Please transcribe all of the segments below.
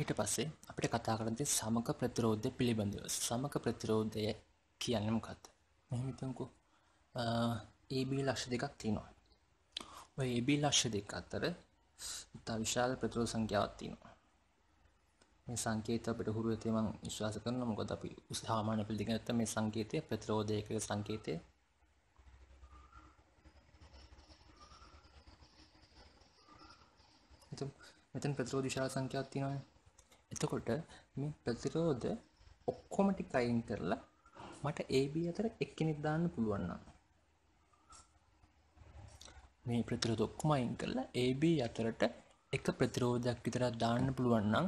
ඊට පස්සේ අපිට කතා කරන්නේ සමක ප්‍රතිරෝධය පිළිබඳව. සමක ප්‍රතිරෝධය කියන්නේ මොකක්ද? මෙහෙම හිතමුකෝ. AB ලක්ෂ දෙකක් තියෙනවා. ඔය AB ලක්ෂ දෙක අතර ඉතා විශාල ප්‍රතිරෝධ සංඛ්‍යාවක් තියෙනවා. මේ සංකේත අපිට හුරු වෙතේ මම විශ්වාස කරනවා මොකද අපි සාමාන්‍ය පිළිගෙන ගත්ත මේ සංකේතය ප්‍රතිරෝධයක සංකේතය මෙතන ප්‍රතිරෝධ විශාල සංඛ්‍යාවක් තියෙනවානේ. එතකොට මේ ප්‍රතිරෝධ ඔක්කොම ටික අයින් කරලා මට AB අතර එක්කෙනෙක් දාන්න පුළුවන් නම්. මේ ප්‍රතිරෝධ ඔක්කොම අයින් කරලා AB අතරට එක ප්‍රතිරෝධයක් විතරක් දාන්න පුළුවන් නම්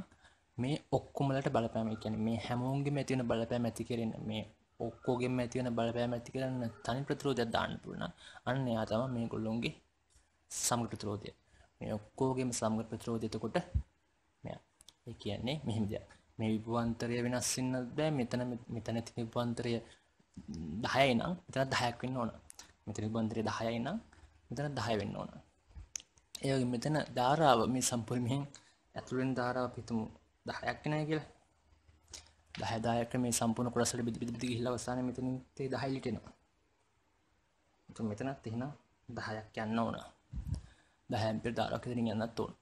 මේ ඔක්කොමලට බලපෑම කියන්නේ මේ හැමෝන්ගේම ඇති වෙන බලපෑම ඇති කරගෙන මේ ඔක්කොගෙම ඇති වෙන බලපෑම ඇති කරන්න තනි ප්‍රතිරෝධයක් දාන්න පුළුවන් අන්න එයා තමයි මේගොල්ලොන්ගේ සමග ප්‍රතිරෝධය. මේ ඔක්කොගෙම සමග ප්‍රතිරෝධය එතකොට මෙයා ඒ කියන්නේ මෙහෙම දෙයක්. මේ විභවාන්තරය වෙනස් වෙන්න බෑ. මෙතන මෙතන තියෙන විභවාන්තරය 10යි නම් මෙතන 10ක් වෙන්න ඕන. මෙතන විභවාන්තරය 10යි නම් මෙතන 10 වෙන්න ඕන. ඒ වගේ මෙතන ධාරාව මේ සම්පූර්ණ මෙහෙන් ඇතුළෙන් ධාරාව අපි හිතමු. 10ක් නෑ කියලා. 10 10ක මේ සම්පූර්ණ කොටසට බෙදි බෙදි බෙදි ගිහිල්ලා අවසානයේ මෙතනින් තේ 10 ලිටෙනවා. එතකොට මෙතනත් එහෙනම් 10ක් යන්න ඕන. 10 ඇම්පියර් ධාරාවක් ඉදිරින් යන්නත් ඕන.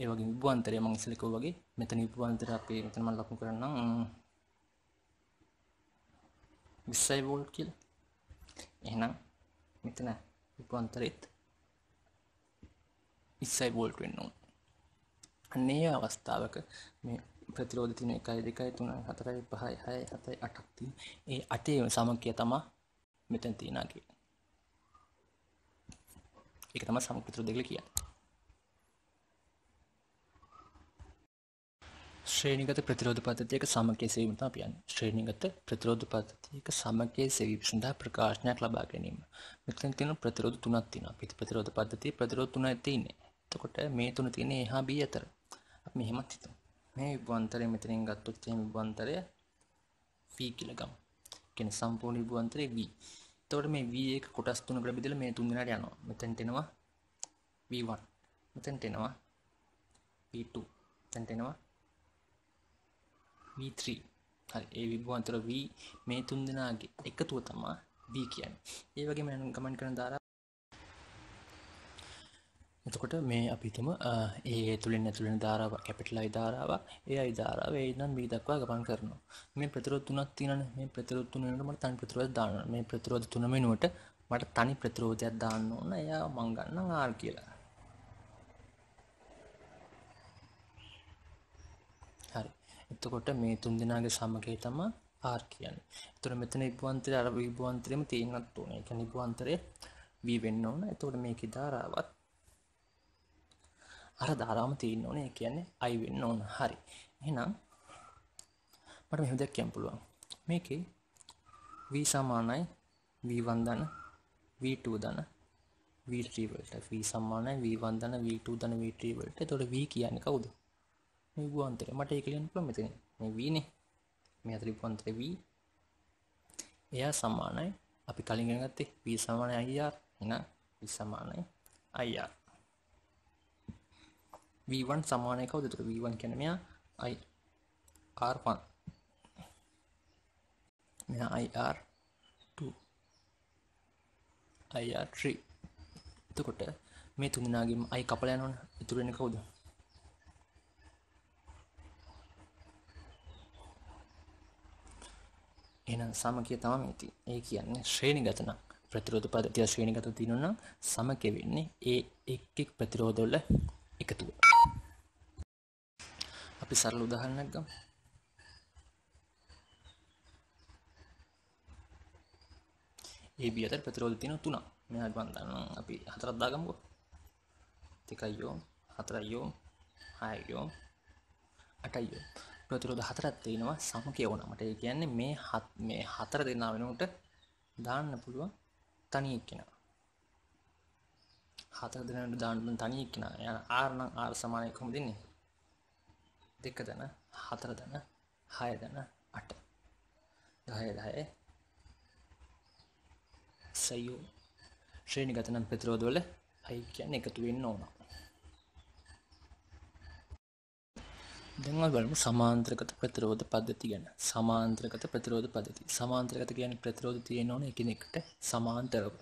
ඒ වගේ විභවාන්තරය මම ඉස්සෙල්ලා කිව්වා වගේ. මෙතන විභවාන්තරය අපි මෙතන මම ලකුණු කරන්නම්. 20 වෝල්ට් කියලා. එහෙනම් මෙතන විභවාන්තරෙත් 20 වෝල්ට් වෙන්න ඕන. අන්නේ අවස්ථාවක මේ ප්‍රතිරෝධ තියෙන 1 2 3 4 5 6 7 8ක් තියෙන ඒ අටේ සමකය තමයි මෙතන තියෙනාගේ ඒක තමයි සමක ප්‍රතිරෝධය කියලා කියන්නේ. ශ්‍රේණිගත ප්‍රතිරෝධ පද්ධතියක සමකය සෙවීම තමයි අපි යන්නේ. ශ්‍රේණිගත ප්‍රතිරෝධ පද්ධතියක සමකය සෙවීම සඳහා ප්‍රකාශනයක් ලබා ගැනීම. මෙතන තියෙන ප්‍රතිරෝධ තුනක් තියෙනවා. අපි ප්‍රතිරෝධ පද්ධතියේ ප්‍රතිරෝධ තුනක් තියෙන්නේ. එතකොට මේ තුන තියෙන්නේ එහා B අතර. අපි මෙහෙමත් හිතමු. මේ විභවාන්තරය මෙතනින් ගත්තොත් එහෙනම් විභවාන්තරය V කියලා ගමු. කියන්නේ සම්පූර්ණ විභවාන්තරය V. එතකොට මේ V එක කොටස් තුනකට බෙදලා මේ තුන් දෙනාට යනවා. මෙතනට එනවා V1. මෙතනට එනවා V2. මෙතනට එනවා V3 හරි ඒ විභවාන්තර V මේ තුන් දෙනාගේ එකතුව තමයි V කියන්නේ. ඒ වගේම ගමන් කරන ධාරා එතකොට මේ අපි හිතමු ඒ තුලින් ඇතුළු වෙන ධාරාව කැපිටල් I ධාරාව ඒ I ධාරාව ඒ ඉඳන් B දක්වා ගමන් කරනවා. මේ ප්‍රතිරෝධ තුනක් තියෙනනේ. මේ ප්‍රතිරෝධ තුන වෙනුවට මට තනි ප්‍රතිරෝධයක් දාන්න ඕන. මේ ප්‍රතිරෝධ තුන වෙනුවට මට තනි ප්‍රතිරෝධයක් දාන්න ඕන. එයා මං ගන්නම් R කියලා. හරි. එතකොට මේ තුන් දෙනාගේ සමගය තමයි R කියන්නේ. එතකොට මෙතන විභවාන්තරය අර විභවාන්තරෙම තියෙන්නත් ඕනේ. ඒ කියන්නේ විභවාන්තරය V වෙන්න ඕන. එතකොට මේකේ ධාරාවත් අර ධාරාවම තියෙන්න ඕනේ. ඒ කියන්නේ I වෙන්න ඕන. හරි. එහෙනම් මට මෙහෙම දෙයක් කියන්න පුළුවන්. මේකේ V සමානයි V1 ධන V2 ධන V3 වලට V සමානයි V1 ධන V2 ධන V3 වලට. එතකොට V කියන්නේ කවුද? මේ විභවාන්තරය මට ඒක ලියන්න පුළුවන් මෙතන මේ v නේ. මේ අතර විභවාන්තරය v. එයා සමානයි. අපි කලින් ඉගෙන ගත්තේ v සමානයි ir එහෙනම් v සමානයි ir v1 සමානයි කවුද? එතකොට v1 කියන්නේ මෙයා i r1 මෙයා ir2 ir3 එතකොට මේ තුන් දෙනාගෙම i කපලා යනවනේ. ඉතුරු වෙන්නේ කවුද? එහෙනම් සමකය තමයි මේ තියෙන්නේ. ඒ කියන්නේ ශ්‍රේණිගත නම් ප්‍රතිරෝධ පද්ධතිය ශ්‍රේණිගත තියෙනවා නම් සමකය වෙන්නේ ඒ එක් එක් ප්‍රතිරෝධ වල එකතුව. අපි සරල උදාහරණයක් ගමු. AB අතර ප්‍රතිරෝධ තියෙන තුනක්. මෙයා මම දන්නවා අපි හතරක් දාගමුකෝ. 2 යෝම් 4 යෝම් 6 යෝම් 8 යෝම් ප්‍රතිරෝධ හතරක් තියෙනවා සමකය වුණාමට ඒ කියන්නේ මේ හත් මේ හතර දෙනා වෙනුවට දාන්න පුළුවන් තනි එක්කෙනා. හතර දෙනාට දාන්න පුළුවන් තනි එක්කෙනා. යන R නම් R සමානයි කොහොමද දෙන්නේ දෙක දන හතර දන හය දන අට. දහය දහය සයෝ ශ්‍රේණිගත නම් ප්‍රතිරෝධ වල අයි කියන්නේ එකතු වෙන්න ඕන. දැන් අපි බලමු සමාන්තරගත ප්‍රතිරෝධ පද්ධති ගැන. සමාන්තරගත ප්‍රතිරෝධ පද්ධති. සමාන්තරගත කියන්නේ ප්‍රතිරෝධ තියෙන්න ඕන එකිනෙකට සමාන්තරව.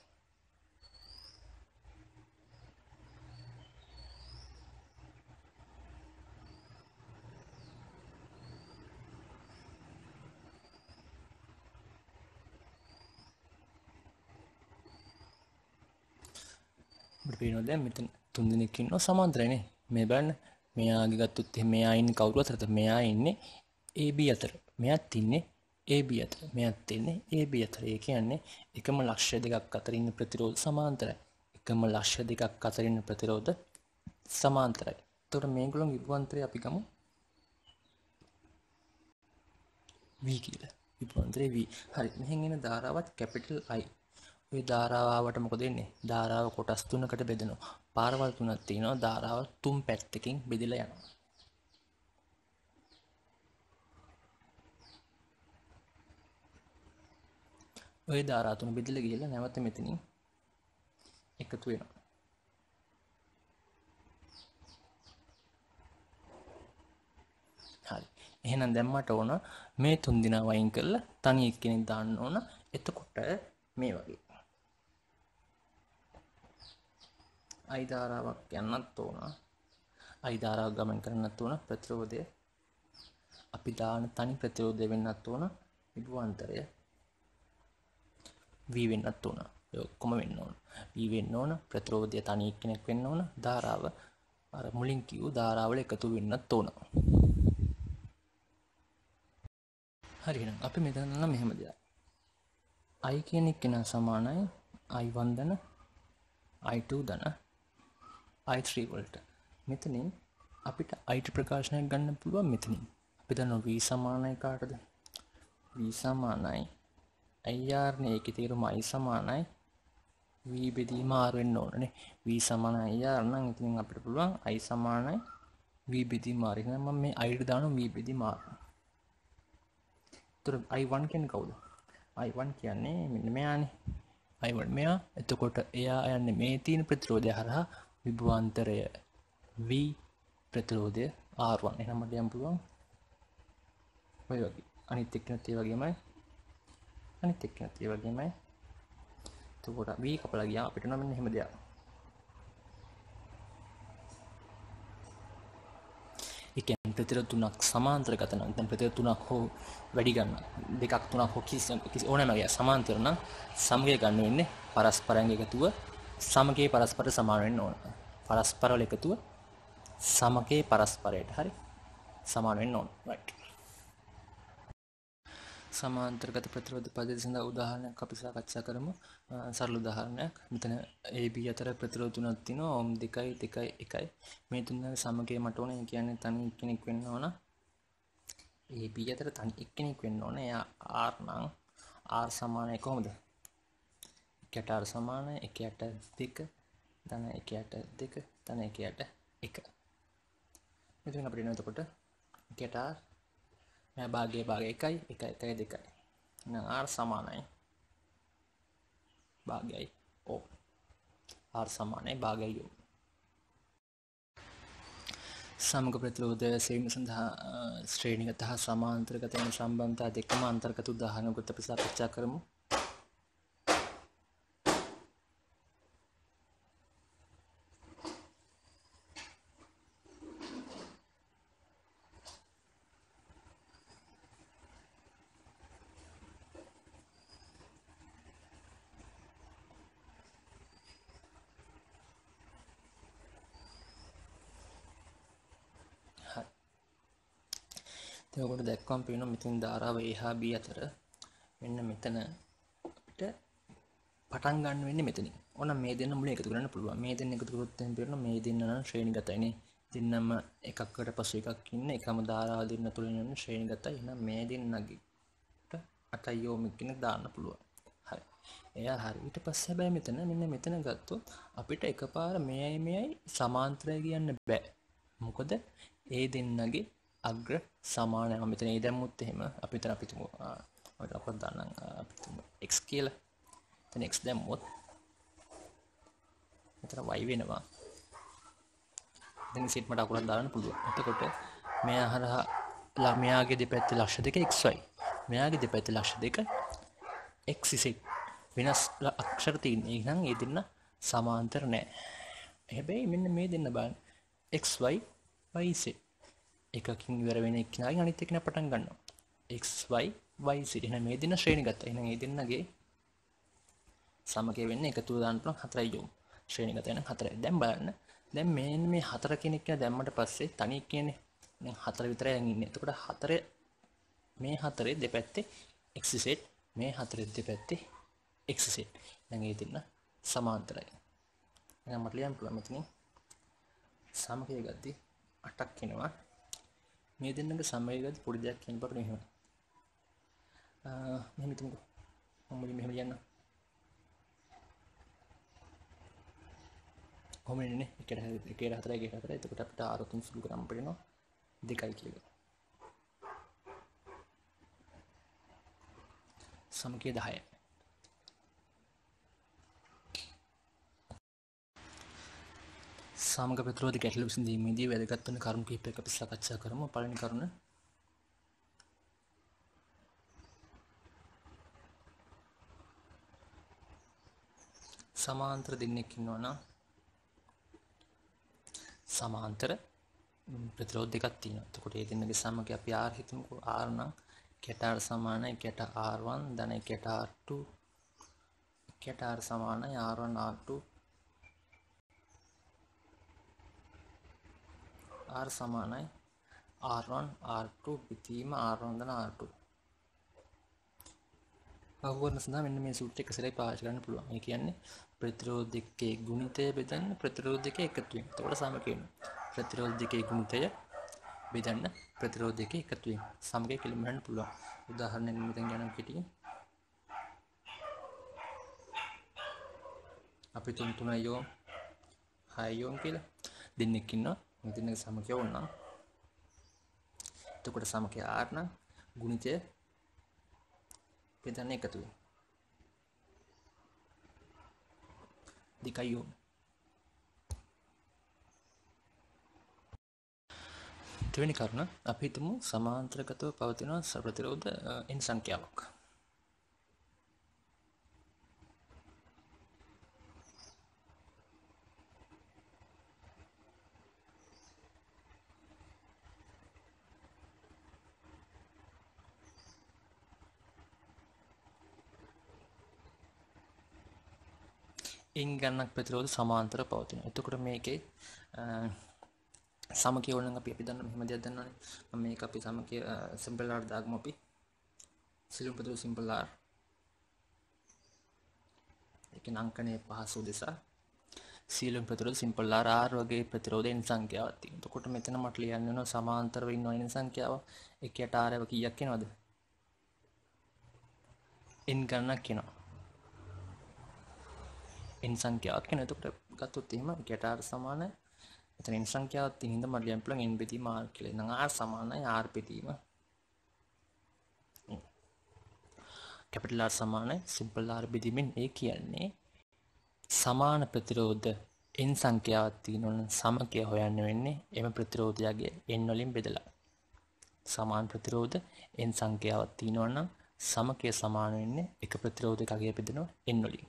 අපිට පේනවා දැන් මෙතන තුන් දෙනෙක් ඉන්නවා සමාන්තරයිනේ. මේ බලන්න මෙයාගේ ගත්තොත් එහෙනම් මෙයා ඉන්නේ කවුරු අතරද? මෙයා ඉන්නේ AB අතර. මෙයාත් ඉන්නේ AB අතර. මෙයාත් ඉන්නේ AB අතර. ඒ කියන්නේ එකම ලක්ෂ්‍ය දෙකක් අතර ඉන්න ප්‍රතිරෝධ සමාන්තරයි. එකම ලක්ෂ්‍ය දෙකක් අතර ඉන්න ප්‍රතිරෝධ සමාන්තරයි. එතකොට මේගොල්ලෝ විභවාන්තරය අපි ගමු V කියලා. විභවාන්තරේ V. හරි. මෙහෙන් එන ධාරාවත් කැපිටල් I. ඔය ධාරාවට මොකද වෙන්නේ? ධාරාව කොටස් තුනකට බෙදෙනවා. පාරවල් තුනක් තියෙනවා. ධාරාව තුන් පැත්තකින් බෙදලා යනවා. ඔය ධාරා තුන බෙදලා ගිහලා නැවත මෙතනින් එකතු වෙනවා. හරි. එහෙනම් දැන් මට ඕන මේ තුන් දෙනා වයින් කරලා තනි එක්කෙනෙක් දාන්න ඕන. එතකොට මේ වගේ අයි ධාරාවක් යන්නත් ඕන. අයි ධාරාවක් ගමන් කරන්නත් ඕන ප්‍රතිරෝධය. අපි දාන තනි ප්‍රතිරෝධය වෙන්නත් ඕන විභවාන්තරය V වෙන්නත් ඕන. ඔය ඔක්කොම වෙන්න ඕන. V වෙන්න ඕන ප්‍රතිරෝධය තනි එක්කෙනෙක් වෙන්න ඕන ධාරාව. අර මුලින් කිව්ව ධාරාවල එකතු වෙන්නත් ඕන. හරි එහෙනම් අපි මෙතන නම් මෙහෙම දෙයක්. I කියන එක්කෙන සමානයි. I1 ධන i2 ධන i3 වලට. මෙතනින් අපිට අයිට ප්‍රකාශනයක් ගන්න පුළුවන් මෙතනින්. අපි දන්නවා v සමානයි කාටද? V සමානයි. IR නේ ඒකේ තේරුම i සමානයි. V බෙදීම r වෙන්න ඕනනේ v සමානයි IR නම් ඉතින් අපිට පුළුවන් i සමානයි. V බෙදීම r. එහෙනම් මම මේ i ට දානවා v බෙදීම r. එතකොට i1 කියන්නේ කවුද? I1 කියන්නේ මෙන්න මෙයානේ. I1 මෙයා. එතකොට එයා යන්නේ මේ තියෙන ප්‍රතිරෝධය හරහා විභවාන්තරය V ප්‍රතිරෝධය R1 එහෙනම් මට යන්න පුළුවන් ඔය වගේ. අනිත් එක්කනත් ඒ වගේමයි. අනිත් එක්කනත් ඒ වගේමයි. එතකොට V කපලා ගියා අපිට නම් මෙන්න එහෙම දෙයක්. එකෙන් ප්‍රතිර තුනක් සමාන්තර ගතන දැන් ප්‍රතිර තුනක් හෝ වැඩි ගන්න දෙකක් තුනක් හෝ කිසි ඕනෑම ගියා සමාන්තර නම් සමගය ගන්න වෙන්නේ පරස්පරයන් එකතුව සමගයේ පරස්පර සමාන වෙන්න ඕන. පරස්පර වල එකතුව සමගයේ පරස්පරයට හරි සමාන වෙන්න ඕන. රයිට් සමාන්තරගත ප්‍රතිරෝධ පද්ධතිය සඳහා උදාහරණයක් අපි සාකච්ඡා කරමු. සරල උදාහරණයක්. මෙතන AB අතර ප්‍රතිරෝධ තුනක් තියෙනවා. ඕම් 2යි 2යි 1යි මේ තුනගේ සමගය මට ඕනේ. කියන්නේ තනි එක්කෙනෙක් වෙන්න ඕන. AB අතර තනි එක්කෙනෙක් වෙන්න ඕනේ. එයා R නම් R සමානයි කොහොමද? එකට R සමානයි එකයට 2 ධන එකයට 2 ධන එකයට 1 මෙතන අපිට එනවා එතකොට එකට R මෙයා භාගයේ භාගය 1යි 1 1යි 2යි එහෙනම් R සමානයි. භාගයයි ඕ R සමානයි භාගයයි ඕ සමග ප්‍රතිරෝධය සෙවීම සඳහා ශ්‍රේණිගත හා සමාන්තරගත වෙන සම්බන්ධතා දෙකම අන්තර්ගත උදාහරණයකට අපි සාකච්ඡා කරමු. දැක්වම් පේන මෙතින් ධාරාව ඒහා බී අතර මෙන්න මෙතන අපිට පටන් ගන්න වෙන්නේ මෙතනින්. ඕන මේ දෙන්න මුලින් එකතු කරන්න පුළුවන්. මේ දෙන්න එකතු කරොත් එහෙනම් පේනවා මේ දෙන්න නම් ශ්‍රේණිගතයිනේ දෙන්නම එකකට පසු එකක් ඉන්න එකම ධාරාව දෙන්න තුලින් යන ශ්‍රේණිගතයි. එහෙනම් මේ දෙන්නගේ අටයෝමික් කෙනෙක් දාන්න පුළුවන්. හරි. එයා හරි. ඊට පස්සේ හැබැයි මෙතන මෙන්න මෙතන ගත්තොත් අපිට එකපාර මෙයයි මෙයයි සමාන්තරය කියන්න බෑ. මොකද ඒ දෙන්නගේ අග්‍ර සමානය. මෙතන ඒ දැම්මුත් එහෙම අපිතන අපිතුම ලකොත් දන්න අපිතුම එක් කියල. තන එක් දැම්මොත් මෙතන වයි වෙනවා. දැන් සිට්මට අකුරත් දාන්න පුළුව එතකොට මෙයා හරහා ළමයාගේ දෙපැත්තේ ලක්ෂ දෙක xy. මෙයාගේ දෙපැත්තේ ලක්ෂ දෙක එක්සිසෙක් වෙනස් අක්ෂර තියෙන්නේ නම් ඒ දෙන්න සමාන්තර නෑ. හැබැයි මෙන්න මේ දෙන්න බලන්න. xy yz එකකින් ඉවර වෙන එක්කෙනාගෙන් අනිත් එක්කෙනා පටන් ගන්නවා. Xy yz එහෙනම් මේ දෙන්න ශ්‍රේණිගත එහෙනම් ඒ දෙන්නගේ සමගය වෙන්නේ එකතු දාන්න පුළුවන් හතරයි යොමු. ශ්‍රේණිගත වෙන හතරයි. දැන් බලන්න. දැන් මේ මේ හතර කෙනෙක් කියලා දැම්මට පස්සේ තනි කියන්නේ දැන් හතර විතරයි දැන් ඉන්නේ. එතකොට හතරේ මේ හතරේ දෙපැත්තේ x සෙට් මේ හතරේ දෙපැත්තේ x සෙට් දැන් ඒ දෙන්න සමාන්තරයි. එහෙනම් මට ලියන්න පුළුවන් මෙතනින්. සමගය ගද්දි 8ක් එනවා. මේ දෙන්නගේ සමගය ගද්දි පොඩි දෙයක් කියන්න බර මෙහෙම. මෙහෙම හිතමුකෝ. මම මුලින් මෙහෙම ලියන්නම් කොහොම එන්නේ එකට එකට හතරයි එකට හතරයි. එතකොට අපිට ආර තුන් සුළු කරන්න පේනවා. දෙකයි කියලා සමකය 10 සමග ප්‍රතිරෝධ ගැටලු විසඳීමේදී වැදගත් වන කරුණු කිහිපයක් අපි සාකච්ඡා කරමු. පළවෙනි කරුණ. සමාන්තර දෙන්නෙක් ඉන්නවා නම් සමාන්තර ප්‍රතිරෝධ දෙකක් තියෙනවා. එතකොට ඒ දෙන්නගේ සමගය අපි R හිතමුකෝ. R නම් කට R සමානයි. කට R1 ධන කට R2 කට R සමානයි. R1 R2 R සමානයි R1 R2 පිටීම R1 ධන R2 අවබෝධන සඳහා මෙන්න මේ සූත්‍රය එක සැරේ පාවිච්චි කරන්න පුළුවන්. ඒ කියන්නේ ප්‍රතිරෝධ දෙකේ ගුණිතය බෙදන්න ප්‍රතිරෝධ දෙකේ එකතු වීම. එතකොට සමක වෙනවා. ප්‍රතිරෝධ දෙකේ ගුණිතය බෙදන්න ප්‍රතිරෝධ දෙකේ එකතු වීම. සමගය කෙලිම හොයන්න පුළුවන්. උදාහරණයක් මෙතන ගන්න කෙටියෙන්. අපි තුන් තුන යෝම් හය යෝම් කියලා දෙන්නෙක් ඉන්නවා. මේ දෙන්නගේ සමකය වුණා. එතකොට සමකය R නම් ගුණිතය බෙදන්න එකතු වෙනවා. දෙකයි යොමු. දෙවෙනි කරුණ අපි හිතමු සමාන්තරගතව පවතින ප්‍රතිරෝධ n සංඛ්‍යාවක්. ඉන් ගන්නක් ප්‍රතිරෝධ සමාන්තර පවතින. එතකොට මේකේ සමකය ඕන අපි අපි දන්න මෙහෙම දෙයක් දන්නවනේ. මම මේක අපි සමකය සිම්පල් ආර් දාගමු අපි. සිලුම් ප්‍රතිරෝධ සිම්පල් ආර්. ඒකේ අංකණය පහසු දෙසා. සීලම් ප්‍රතිරෝධ සිම්පල් ආර් ආර් වගේ ප්‍රතිරෝධ n සංඛ්‍යාවක් තියෙනවා. එතකොට මෙතන මට ලියන්න වෙනවා සමාන්තරව ඉන්න n සංඛ්‍යාව. එකයට r එක කීයක් එනවද? n ගණනක් එනවා. n සංඛ්‍යාවක් වෙන එතකොට ගත්තොත් එහෙම ගැටාර සමාන එතන n සංඛ්‍යාවක් තියෙන හින්දා මට ලියන්න පුළුවන් n බෙදීම r කියලා. එහෙනම් r සමානයි r බෙදීම කැපිටල් R සමානයි සිම්පල් R බෙදීමෙන් ඒ කියන්නේ සමාන ප්‍රතිරෝධ n සංඛ්‍යාවක් තියෙනවනම් සමකය හොයන්න වෙන්නේ එම ප්‍රතිරෝධයගේ n වලින් බෙදලා. සමාන ප්‍රතිරෝධ n සංඛ්‍යාවක් තියෙනවනම් සමකය සමාන වෙන්නේ එක ප්‍රතිරෝධයකගේ බෙදෙනවා n වලින්.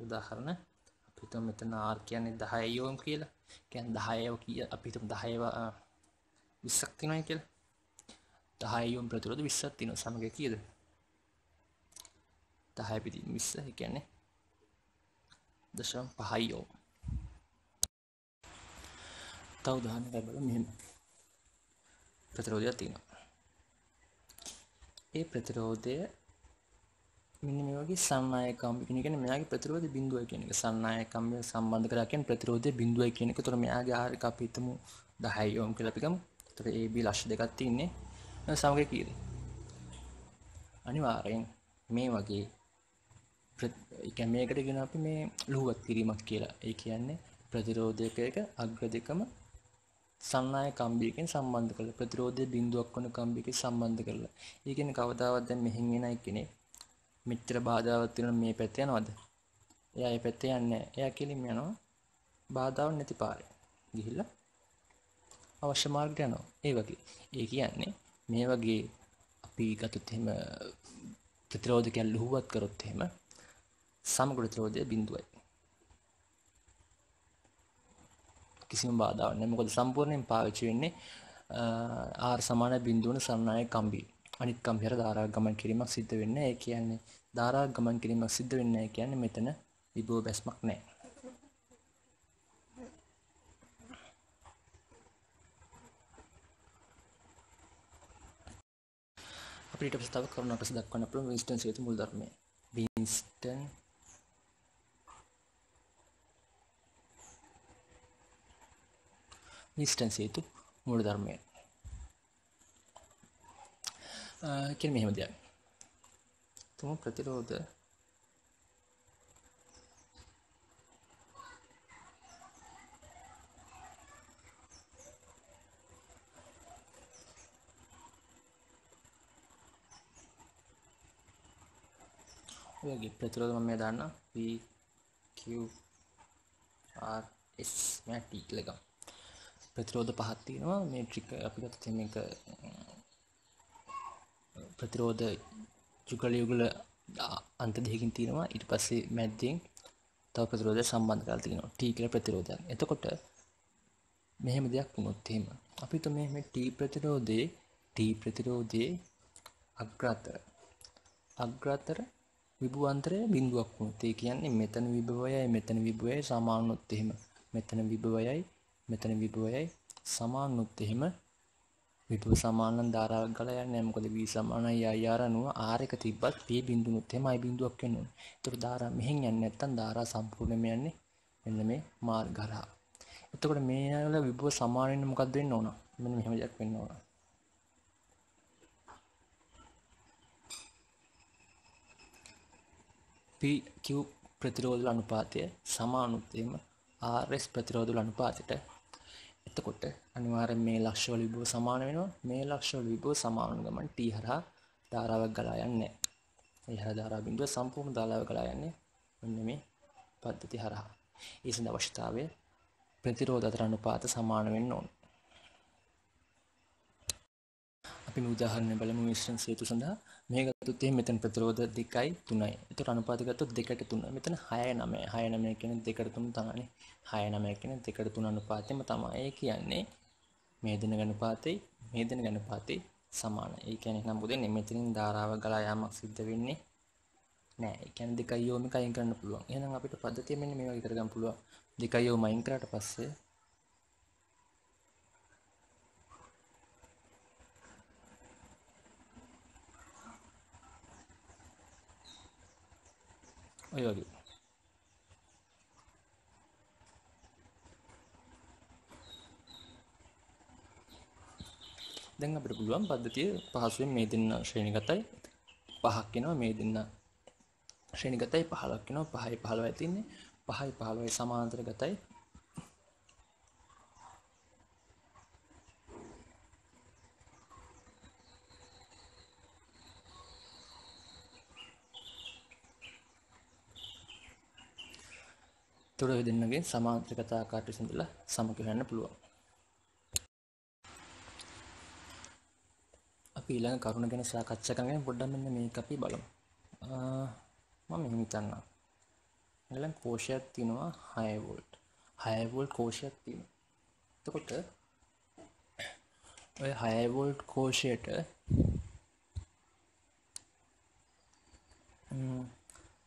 උදාහරණ හිතමු මෙතන R කියන්නේ 10 ඕම් කියලා. කියන්නේ 10 කිය අපි හිතමු 10 20ක් තියෙනවා කියලා. 10 ඕම් ප්‍රතිරෝධ 20ක් තියෙනවා. සමග කීයද? 10 පිටින් 20 ඒ කියන්නේ 0.5 ඕම්. තව උදාහරණයක් බලමු මෙහෙම. ප්‍රතිරෝධයක් තියෙනවා. ඒ ප්‍රතිරෝධය මෙන්න මේ වගේ සන්නායකම්බි කියන කියන්නේ මෙයාගේ ප්‍රතිරෝධ බිඳුවයි කියන එක. සන්නායකම්බි සම්බන්ධ කරලා කියන්නේ ප්‍රතිරෝධය බිඳුවයි කියන එක. ඒතර මෙයාගේ ආහාර එක අපි හිතමු 10 ඕම් කියලා අපි ගමු. ඒතර AB ලක්ෂ දෙකක් තියෙන්නේ. සමගය කීයද? අනිවාර්යෙන් මේ වගේ ඒ කියන්නේ මේකට කියන අපි මේ ලුහුවත් කිරීමක් කියලා. ඒ කියන්නේ ප්‍රතිරෝධයක එක අග්‍ර දෙකම සන්නාය කම්බියකින් සම්බන්ධ කරලා ප්‍රතිරෝධය බිඳුවක් වන කම්බියකින් සම්බන්ධ කරලා. ඒ කියන්නේ කවදාවත් දැන් මෙහෙන් එන කෙනෙක් මෙච්චර බාධාවක් තියෙන මේ පැත්තේ යනවද? එයා ඒ පැත්තේ යන්නේ නැහැ. එයා කෙලින්ම යනවා බාධාවක් නැති පාරේ. ගිහිල්ලා අවශ්‍ය මාර්ගයට යනවා. ඒ වගේ. ඒ කියන්නේ මේ වගේ අපි ගත්තොත් එහෙම ප්‍රතිරෝධකයන් ලුහුවත් කරොත් එහෙම සමග ප්‍රතිරෝධය බිඳුවයි. කිසිම බාධාවක් නැහැ. මොකද සම්පූර්ණයෙන් පාවිච්චි වෙන්නේ ආර් සමාන බිඳුවන සරණායක කම්බි. අනිත් කම්බියට ධාරාවක් ගමන් කිරීමක් සිද්ධ වෙන්නේ. ඒ කියන්නේ ධාරාවක් ගමන් කිරීමක් සිද්ධ වෙන්නේ නැහැ කියන්නේ මෙතන විභව බැස්මක් නැහැ. අපිට ඊට පස්සේ තව කරුණක් රස දක්වන්න පුළුවන් වින්ස්ටන් සේතු මුල් ධර්මය. වින්ස්ටන් වින්ස්ටන් සේතු මූල ධර්මය. කියන මෙහෙම දෙයක්. තුමු ප්‍රතිරෝධ ඔයගේ ප්‍රතිරෝධ මම දාන්න PQRS මැටි කියලා එකක්. ප්‍රතිරෝධ පහක් තියෙනවා. මේ ට්‍රික් අපි ගත්තොත් මේක ප්‍රතිරෝධ යුගල යුගල අන්ත දෙකකින් තියෙනවා. ඊට පස්සේ මැද්දෙන් තව ප්‍රතිරෝධය සම්බන්ධ කරලා තියෙනවා. T කියලා ප්‍රතිරෝධයක්. එතකොට මෙහෙම දෙයක් වුණොත් එහෙම අපි તો මේ මේ T ප්‍රතිරෝධයේ T ප්‍රතිරෝධයේ අග්‍රතර. අග්‍රතර විභවාන්තරය බිඳුවක් වුණොත් ඒ කියන්නේ මෙතන විභවයයි මෙතන විභවයයි සමාන වුණොත් එහෙම. මෙතන විභවයයි මෙතන විභවයයි සමාන වුණොත් එහෙම විභව සමාන නම් ධාරාවක් ගලා යන්නේ නැහැ මොකද v සමානයි ir අනුව r එක තිබ්බත් p බිඳුනොත් එහෙම i බිඳුවක් වෙන්න ඕනේ. ඒතර ධාරා මෙහෙන් යන්නේ නැත්නම් ධාරා සම්පූර්ණයෙන්ම යන්නේ මෙන්න මේ මාර්ග හරහා. එතකොට මේ වල විභව සමාන වෙන්න මොකක්ද වෙන්න ඕන? මෙන්න මෙහෙම දෙයක් වෙන්න ඕන. PQ ප්‍රතිරෝධ අනුපාතය සමානුත් එහෙම RS ප්‍රතිරෝධ අනුපාතයට එතකොට අනිවාර්යෙන් මේ ලක්ෂවල විභව සමාන වෙනවා. මේ ලක්ෂවල විභව සමාන ගමන් T හරහා ධාරාවක් ගලා යන්නේ ඒ හරහා ධාරා බිඳුව සම්පූර්ණ ධාරාව ගලා යන්නේ මෙන්න මේ පද්ධති හරහා. ඒ සඳහා අවශ්‍යතාවය ප්‍රතිරෝධ අතර අනුපාත සමාන වෙන්න ඕන. අපි මේ උදාහරණය බලමු මිශ්‍රණ සේතු සඳහා. මේ ගත්තොත් එහෙනම් මෙතන ප්‍රතිරෝධ 2යි 3යි. ඒතකොට අනුපාත ගත්තොත් 2ට 3. මෙතන 6 9. 6 9 කියන්නේ 2ට 3 තමයි. 6 9 කියන්නේ 2ට 3 අනුපාතෙම තමයි. ඒ කියන්නේ මේ දෙන අනුපාතේ මේ දෙන අනුපාතේ සමානයි. ඒ කියන්නේ නම් බුදෙන්නේ මෙතනින් ධාරාව ගලා යාමක් සිද්ධ වෙන්නේ නෑ. ඒ කියන්නේ දෙකයි යෝම එක අයින් කරන්න පුළුවන්. එහෙනම් අපිට පද්ධතිය මෙන්න මේ වගේ කරගන්න පුළුවන්. දෙකයි යෝම අයින් කරාට පස්සේ ඔය වගේ. දැන් අපිට පුළුවන් පද්ධතිය පහසුවෙන් මේ දෙන්න ශ්‍රේණිගතයි පහක් වෙනවා මේ දෙන්න ශ්‍රේණිගතයි 15ක් වෙනවා 5යි 15යි තින්නේ 5යි 15යි සමාන්තර ගතයි. තොර ඔය දෙන්නගෙන් සමාන්තර කතා ආකාරයට විසඳලා සම කියන්න පුළුවන්. අපි ඊළඟ කරුණ ගැන සාකච්ඡා කරගෙන පොඩ්ඩක් මෙන්න මේක අපි බලමු. මම මෙහෙම හිතන්නම්. ඊළඟ කෝෂයක් තියෙනවා 6 වෝල්ට්. 6 වෝල්ට් කෝෂයක් තියෙනවා. එතකොට ඔය 6 වෝල්ට් කෝෂයට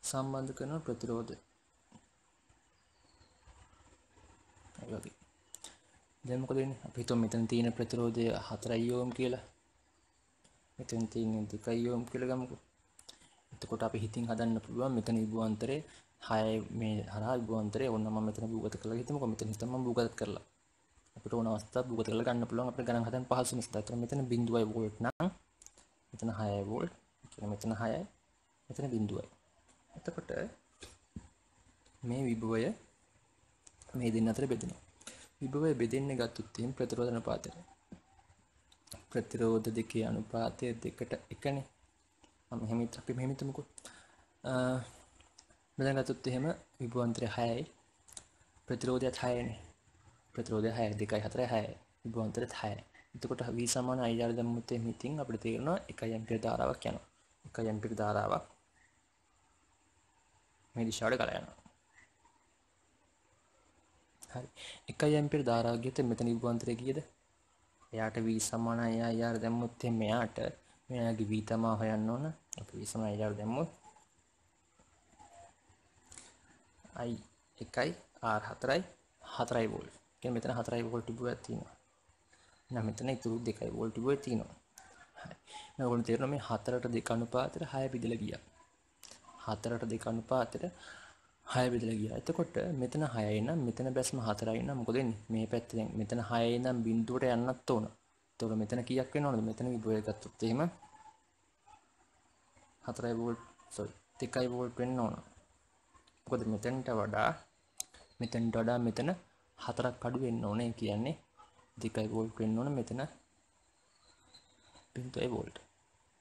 සම්බන්ධ කරන ප්‍රතිරෝධය වගේ දැන් මොකද වෙන්නේ? අපි හිතුව මෙතන තියෙන ප්‍රතිරෝධය 4 ඕම් කියලා. මෙතන තියෙන 2 ඕම් කියලා ගමුකෝ. එතකොට අපි හිතින් හදන්න පුළුවන් මෙතන විභවාන්තරය 6 මේ හරහා විභවාන්තරය ඕන මම මෙතන භූගත කරලා හිතමුකෝ. මෙතන හිතම මම භූගත කරලා. අපිට ඕන අවස්ථාවක් භූගත කරලා ගන්න පුළුවන් අපිට ගණන් හදන්න පහසු නිසා. එතන මෙතන 0.5 වෝල්ට් නම් මෙතන 6 වෝල්ට්. කියන මෙතන 6යි මෙතන 0.5යි එතකොට මේ විභවය මේ දෙන්න අතර බෙදෙනවා. විභවය බෙදෙන්නේ ගත්තොත් එහෙනම් ප්‍රතිරෝධ අනුපාතයට. ප්‍රතිරෝධ දෙකේ අනුපාතය දෙකට එකනේ. මම මෙහෙම අපි මෙහෙම හිතමුකෝ. අ මෙතන ගත්තොත් එහෙම විභවාන්තරය 6යි. ප්‍රතිරෝධයත් 6යිනේ. ප්‍රතිරෝධය 6යි 2යි 4යි 6යි. විභවාන්තරෙත් 6යි. එතකොට V සමාන IR දැම්මොත් එහෙම ඉතින් අපිට තේරෙනවා 1 ඇම්පියර් ධාරාවක් යනවා. 1 ඇම්පියර් ධාරාවක් මේ දිශාවට ගලා යනවා. හරි. 1 ඇම්පියර් ධාරාව ගියොත් මෙතන විභවාන්තරය කීයද? එයාට V සමාන IR දැම්මොත් එහෙම මෙයාට මෙයාගේ V තමා හොයන්න ඕන. අපි V සමාන IR දැම්මොත් I 1යි R 4යි 4යි වෝල්ට්. කියන්නේ මෙතන 4යි වෝල්ට් තිබුවක් තියෙනවා. එහෙනම් මෙතන ඉතුරු 2යි වෝල්ට් තිබුවේ තියෙනවා. හරි. දැන් ඔයගොල්ලෝ තේරෙනවා මේ 4ට 2 අනුපාතයට 6 බෙදලා ගියා. 4ට 2 අනුපාතයට 6 බෙදලා ගියා. එතකොට මෙතන 6යි නම් මෙතන බැස්ම 4යි නම් මොකද වෙන්නේ? මේ පැත්තේ දැන් මෙතන 6යි නම් බිඳුවට යන්නත් ඕන. එතකොට මෙතන කීයක් වෙන්න ඕනද? මෙතන විභවය ගත්තොත් එහෙම 4යි වෝල්ට් sorry 2යි වෝල්ට් වෙන්න ඕන. මොකද මෙතනට වඩා මෙතනට වඩා මෙතන හතරක් අඩු වෙන්න ඕනේ කියන්නේ දෙකයි වෝල්ට් වෙන්න ඕන මෙතන බිඳුවයි වෝල්ට්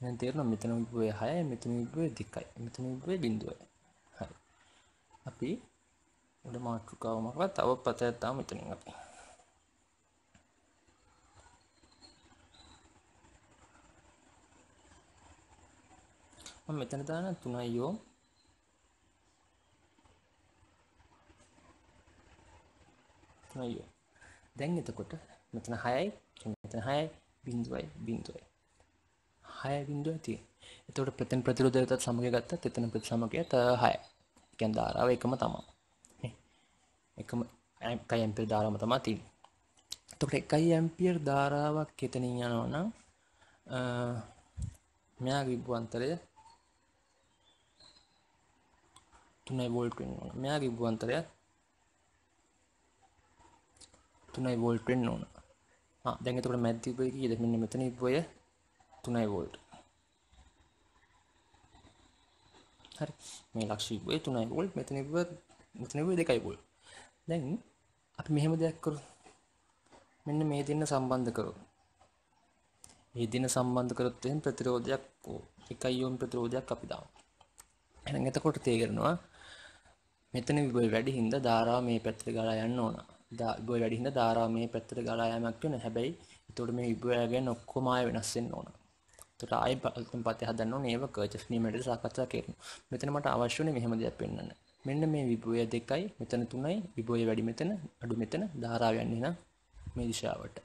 දැන් තේරෙනවා මෙතන විභවය 6යි මෙතන විභවය 2යි මෙතන විභවය බිඳුවයි හරි අපි උඩ මාතෘකාව මොකක්ද තව පතයක් තාම මෙතනින් අපි මම මෙතන දාන 3 යෝම් අයියෝ දැන් එතකොට මෙතන 6යි මෙතන 6යි බිඳුවයි බිඳුවයි 6 බිඳුවයි තියෙන්නේ. එතකොට ප්‍රතින ප්‍රතිරෝධයටත් සමගය ගත්තත් එතන ප්‍රතිසමගයත් 6යි. කියන්නේ ධාරාව එකම තමයි. නේ? එකම 1 ඇම්පියර් ධාරාවම තමයි තියෙන්නේ. එතකොට 1 ඇම්පියර් ධාරාවක් එතනින් යනවා නම් මෙයාගේ විභවාන්තරය 3 වෝල්ට් වෙනවා. මෙයාගේ විභවාන්තරය තුනයි වෝල්ට් වෙන්න ඕන. ආ දැන් එතකොට මැද්ද විභවය කීයද? මෙන්න මෙතන විභවය 3 වෝල්ට්. හරි. මේ ලක්ෂ විභවය 3 වෝල්ට් මෙතන විභවය මෙතන විභවය 2 වෝල්ට්. දැන් අපි මෙහෙම දෙයක් කරමු. මෙන්න මේ දෙන්න සම්බන්ධ කරමු. මේ දෙන්න සම්බන්ධ කරොත් එහෙනම් ප්‍රතිරෝධයක් 1 ඕම් ප්‍රතිරෝධයක් අපි දාමු. එහෙනම් එතකොට තේරෙනවා මෙතන විභවය වැඩි හින්දා ධාරාව මේ පැත්තට ගලා යන්න ඕන. විභවය වැඩි හින්දා ධාරාව මේ පැත්තට ගලා යෑමක් වෙන හැබැයි එතකොට මේ විභවය ගැන ඔක්කොම ආය වෙනස් වෙන්න ඕන. එතකොට ආයි පතේ හදන්න ඕනේ ඒව කර්චස් නියමයට සාකච්ඡා කරමු. මෙතන මට අවශ්‍ය වෙන්නේ මෙහෙම දෙයක් පෙන්වන්න. මෙන්න මේ විභවය දෙකයි මෙතන තුනයි විභවය වැඩි මෙතන අඩු මෙතන ධාරාව යන්නේ නම් මේ දිශාවට.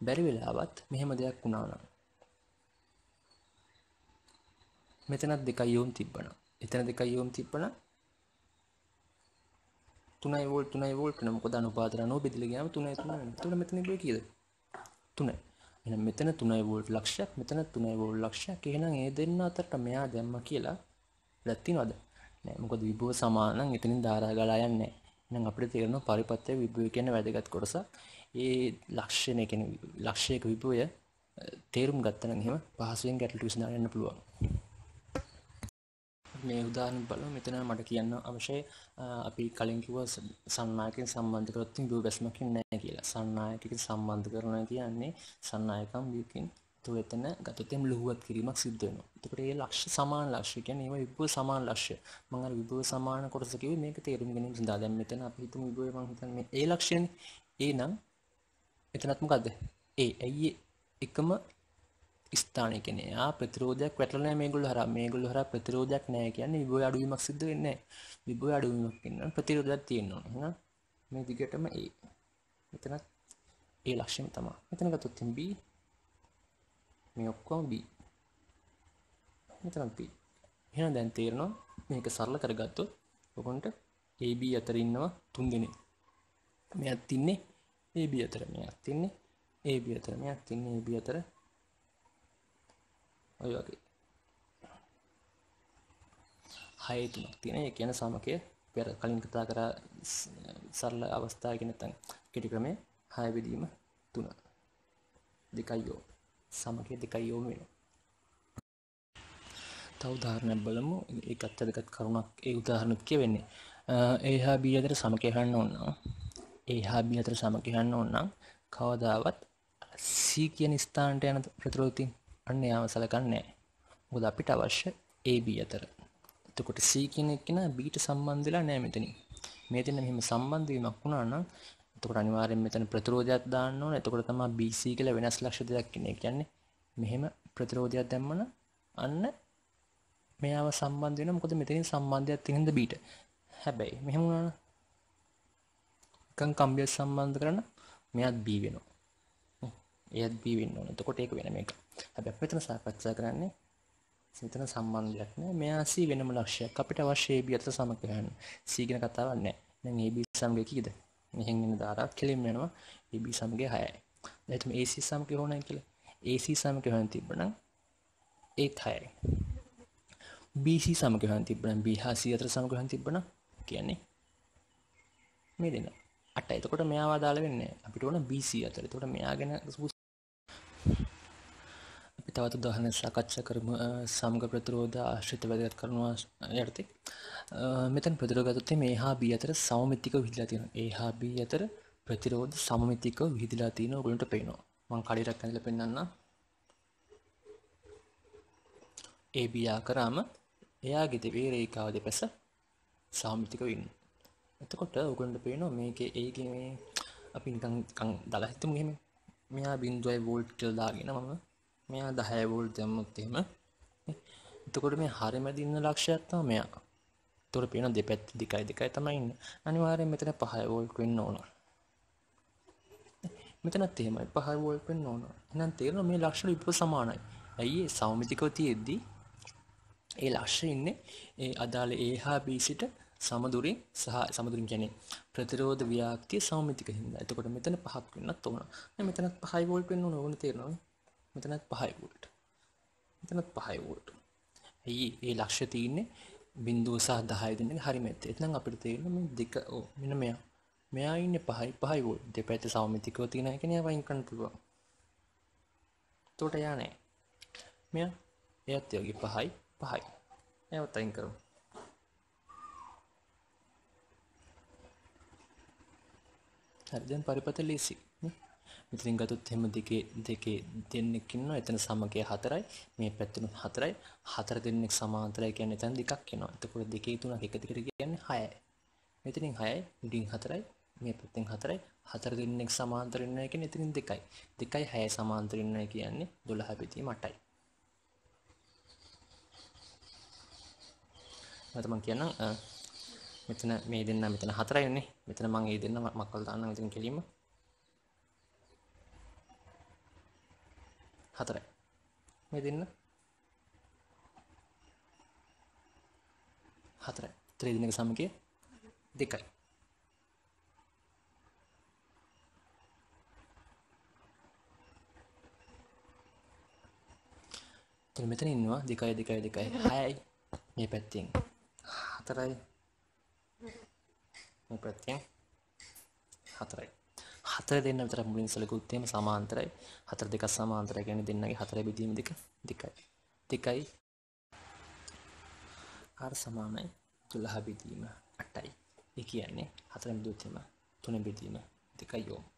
බැරි වෙලාවත් මෙහෙම දෙයක් වුණා නම් මෙතනත් දෙකයි යොම් තිබ්බනම් එතන දෙකයි යොම් තිබ්බනම් 3 වෝල්ට් 3 වෝල්ට් වෙන මොකද අනුපාතර අනුව බෙදලා ගියාම 3 3 එතකොට මෙතන ඉබේ කීයද 3 එහෙනම් මෙතන 3 වෝල්ට් ලක්ෂයක් මෙතන 3 වෝල්ට් ලක්ෂයක්. එහෙනම් ඒ දෙන්න අතරට මෙයා දැම්මා කියලා දැක් තියනවද නෑ මොකද විභව සමාන නම් එතනින් ධාරා ගලා යන්නේ එහෙනම් අපිට තේරෙනවා පරිපත්‍ය විභවය කියන්නේ වැදගත් කොටස ඒ ලක්ෂණය කියන්නේ ලක්ෂයක විභවය තේරුම් ගත්තා නම් එහෙම පහසුවෙන් ගැටලු විසඳා ගන්න පුළුවන්. මේ උදාහරණ බලමු. මෙතන මට කියන්න අවශ්‍යයි අපි කලින් කිව්වා සන්නායකෙන් සම්බන්ධ කරොත් බියු බැස්මකින් නැහැ කියලා. සන්නායකෙක සම්බන්ධ කරනවා කියන්නේ සන්නායකම් බියකින් તો එතන ගතොත් එම් ලුහුවත් කිරීමක් සිද්ධ වෙනවා. එතකොට මේ ලක්ෂ්‍ය සමාන ලක්ෂ්‍ය කියන්නේ ඒවා විභව සමාන ලක්ෂ්‍ය. මම අර විභව සමාන කොටස කිව්වේ මේක තේරුම් ගැනීම සඳහා. දැන් මෙතන අපි හිතමු විභවය මම හිතන්නේ මේ ඒ ලක්ෂ්‍යනේ. ඒ නම් එතනත් මොකද්ද? ඒ ඇයි එකම ස්ථානය කියන්නේ ආ ප්‍රතිරෝධයක් වැටලා නැහැ මේගොල්ලෝ හරහා මේගොල්ලෝ හරහා ප්‍රතිරෝධයක් නැහැ කියන්නේ විභවය අඩුවීමක් සිද්ධ වෙන්නේ නැහැ විභවය අඩුවීමක් වෙනවා ප්‍රතිරෝධයක් තියෙන්න ඕන එහෙනම් මේ දිගටම A මෙතන A ලක්ෂණ තමයි. මෙතන ගත්තොත් B. මේ ඔක්කොම B. මෙතන B. එහෙනම් දැන් තේරෙනවා මේක සරල කරගත්තොත් ඔකොන්ට AB අතර ඉන්නවා තුන් දෙනෙක් මෙයත් ඉන්නේ AB අතර මෙයත් ඉන්නේ AB අතර මෙයත් ඉන්නේ AB අතර. ඔය වගේ. හය තුනක් තියෙන ඒ කියන සමකය පෙර කලින් කතා කර සරල අවස්ථාවක නැත්නම් කෙටි ක්‍රමය හය බෙදීම තුන. දෙකයි යෝ. සමකය දෙකයි යෝම වෙනවා තව උදාහරණයක් බලමු. ඒකත් වැදගත් කරුණක්. ඒ උදාහරණත් කියවෙන්නේ. ඒ හා B අතර සමකය හොයන්න ඕන නම් ඒ හා B අතර සමකය හොයන්න ඕන නම් කවදාවත් C කියන ස්ථානට යන ප්‍රතිරෝධින් අන්න යාම සලකන්නේ මොකද අපිට අවශ්‍ය AB අතර. එතකොට C කියන එක නා B ට සම්බන්ධ වෙලා නැහැ මෙතනින්. මේ දෙන්න මෙහෙම සම්බන්ධ වීමක් වුණා නම් එතකොට අනිවාර්යෙන් මෙතන ප්‍රතිරෝධයක් දාන්න ඕන. එතකොට තමයි BC කියලා වෙනස් ලක්ෂ දෙකක් ඉන්නේ. කියන්නේ මෙහෙම ප්‍රතිරෝධයක් දැම්මම අන්න මෙයාව සම්බන්ධ වෙනවා. මොකද මෙතනින් සම්බන්ධයක් තියෙනද බීට. හැබැයි මෙහෙම වුණා එකන් කම්බිය සම්බන්ධ කරන මෙයත් B වෙනවා. එයත් B වෙන්න ඕන. එතකොට ඒක වෙන මේක. හැබැයි මෙතන සාකච්ඡා කරන්නේ මෙතන සම්බන්ධයක් නෑ. මෙයා C වෙනම ලක්ෂයක්. අපිට අවශ්‍ය AB අතර සමක ගන්න. C ගැන කතාවක් නෑ. දැන් AB සමගය කීයද? මෙහෙන් එන ධාරාව කෙලින්ම යනවා AB සමගය 6යි. දැන් එතන AC සමගය හොනයි කියලා. AC සමගය හොයන් තිබ්බනම් ඒත් 6යි. BC සමගය හොයන් තිබ්බනම් B හා C අතර සමගය හොයන් තිබ්බනම් කියන්නේ මේ දෙන්න. 8යි. එතකොට මෙයාව අදාළ වෙන්නේ අපිට ඕන BC අතර. එතකොට මෙයා ගැන අපි තවත් උදාහරණයක් සාකච්ඡා කරමු සමග ප්‍රතිරෝධ ආශ්‍රිත වැදගත් කරනවා යටතේ. මෙතන ප්‍රතිරෝධ ගත්තොත් මේ හා B අතර සමමිතිකව විහිදලා තියෙනවා. A හා B අතර ප්‍රතිරෝධ සමමිතිකව විහිදලා තියෙන ඔයගොල්ලන්ට පේනවා. මම කඩේටක් ඇඳලා පෙන්නන්නම්. AB ආකරාම එයාගේ දෙවේ රේඛාව දෙපස සමමිතිකව ඉන්නවා. එතකොට ඔයගොල්ලන්ට පේනවා මේකේ ඒකේ මේ අපි නිකන් නිකන් දාලා හිතමු එහෙම. මෙයා 0.5 වෝල්ට් කියලා දාගෙන මම මෙයා 10 වෝල්ට් දැම්මොත් එහෙම එතකොට මේ හරිමැද ඉන්න ලක්ෂයක් තමයි මෙයා. එතකොට පේන දෙපැත්ත දෙකයි දෙකයි තමයි ඉන්නේ. අනිවාර්යෙන් මෙතන 5 වෝල්ට් වෙන්න ඕන. මෙතනත් එහෙමයි 5 වෝල්ට් වෙන්න ඕන. එහෙනම් තේරෙනවා මේ ලක්ෂණ විප්‍ර සමානයි. ඇයි ඒ සෞමිතිකව තියෙද්දි ඒ ලක්ෂ ඉන්නේ ඒ අදාළ A හා B සිට සමදුරින් සහ සමදුරින් කියන්නේ ප්‍රතිරෝධ ව්‍යාප්තිය සමමිතික හින්දා. එතකොට මෙතන පහක් වෙන්නත් ඕන. මෙතනත් 5 වෝල්ට් වෙන්න ඕන ඕන තේරෙනවද? මෙතනත් 5 වෝල්ට්. මෙතනත් 5 වෝල්ට්. ඇයි මේ ලක්ෂ්‍ය තියෙන්නේ බිඳුව සහ 10 දෙන්නගේ හරි මැද්ද. එතනම් අපිට තේරෙනවා මේ දෙක ඔව් මෙන්න මෙයා. මෙයා ඉන්නේ 5යි 5යි වෝල්ට්. දෙපැත්ත සමමිතිකව තියෙන එක නේ වයින් කරන්න පුළුවන්. එතකොට යා නෑ. මෙයා එයත් යෝගි 5යි 5යි. එයාවත් අයින් කරමු. හරි දැන් පරිපත ලේසි. මෙතනින් ගත්තොත් එහෙම දෙකේ දෙකේ දෙන්නෙක් ඉන්නවා. එතන සමගය 4යි. මේ පැත්තෙනුත් 4යි. හතර දෙන්නෙක් සමාන්තරයි කියන්නේ එතන දෙකක් එනවා. එතකොට දෙකේ තුනක් එක දිගට කියන්නේ 6යි. මෙතනින් 6යි, උඩින් 4යි, මේ පැත්තෙන් 4යි. හතර දෙන්නෙක් සමාන්තර ඉන්නවා කියන්නේ එතනින් 2යි. 2යි 6යි සමාන්තර ඉන්නවා කියන්නේ 12 බෙදීම 8යි. මට මම කියන්නම් මෙතන මේ දෙන්න මෙතන 4යි නේ. මෙතන මම ඒ දෙන්න මක්කල් දාන්නම් මෙතන කෙලින්ම හතරයි. මේ දෙන්න. හතරයි. ත්‍රේදිනක සමකය. දෙකයි. මෙතන ඉන්නවා. දෙකයි දෙකයි දෙකයි. හයයි. මේ පැත්තෙන්. හතරයි. මේ පැත්තෙන්. හතරයි. හතර දෙන්න විතර මුලින් සැලකුවොත් එහෙම සමාන්තරයි. හතර දෙකක් සමාන්තරයි කියන්නේ දෙන්නගේ හතර බෙදීම දෙක දෙකයි. දෙකයි ආර සමානයි 12 බෙදීම 8යි. ඒ කියන්නේ හතර බෙදුවොත් එහෙම තුන බෙදීම දෙකයි යොමු.